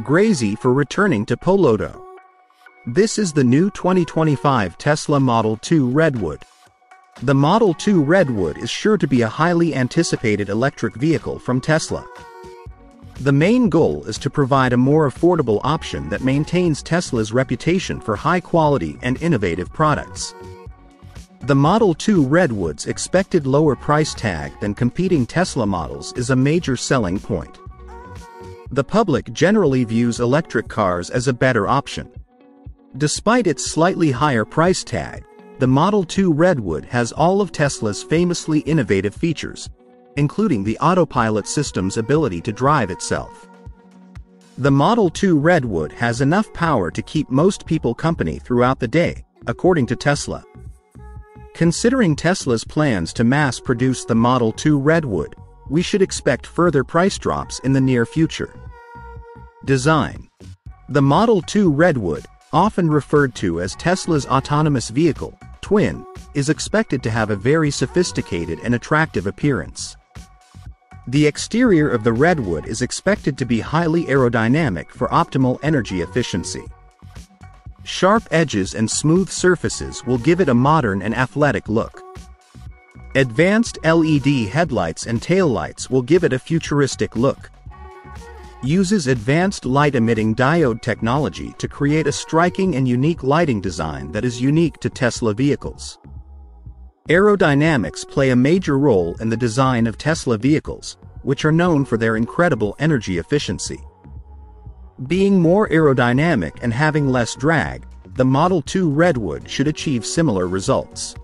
Grazy for returning to Poloto. This is the new 2025 Tesla Model 2 Redwood. The Model 2 Redwood is sure to be a highly anticipated electric vehicle from Tesla. The main goal is to provide a more affordable option that maintains Tesla's reputation for high quality and innovative products. The Model 2 Redwood's expected lower price tag than competing Tesla models is a major selling point. The public generally views electric cars as a better option. Despite its slightly higher price tag, the Model 2 Redwood has all of Tesla's famously innovative features, including the autopilot system's ability to drive itself. The Model 2 Redwood has enough power to keep most people company throughout the day, according to Tesla. Considering Tesla's plans to mass produce the Model 2 Redwood, we should expect further price drops in the near future. Design The Model 2 Redwood, often referred to as Tesla's autonomous vehicle, Twin, is expected to have a very sophisticated and attractive appearance. The exterior of the Redwood is expected to be highly aerodynamic for optimal energy efficiency. Sharp edges and smooth surfaces will give it a modern and athletic look. Advanced LED headlights and taillights will give it a futuristic look. Uses advanced light-emitting diode technology to create a striking and unique lighting design that is unique to Tesla vehicles. Aerodynamics play a major role in the design of Tesla vehicles, which are known for their incredible energy efficiency. Being more aerodynamic and having less drag, the Model 2 Redwood should achieve similar results.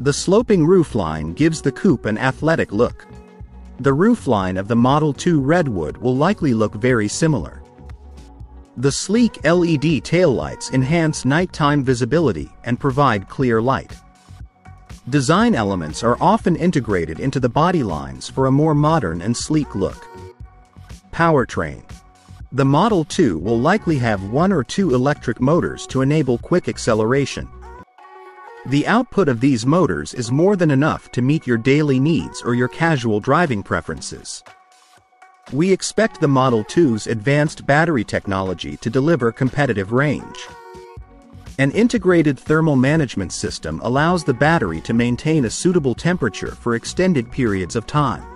The sloping roofline gives the coupe an athletic look. The roofline of the Model 2 Redwood will likely look very similar. The sleek LED taillights enhance nighttime visibility and provide clear light. Design elements are often integrated into the body lines for a more modern and sleek look. Powertrain the Model 2 will likely have one or two electric motors to enable quick acceleration. The output of these motors is more than enough to meet your daily needs or your casual driving preferences. We expect the Model 2's advanced battery technology to deliver competitive range. An integrated thermal management system allows the battery to maintain a suitable temperature for extended periods of time.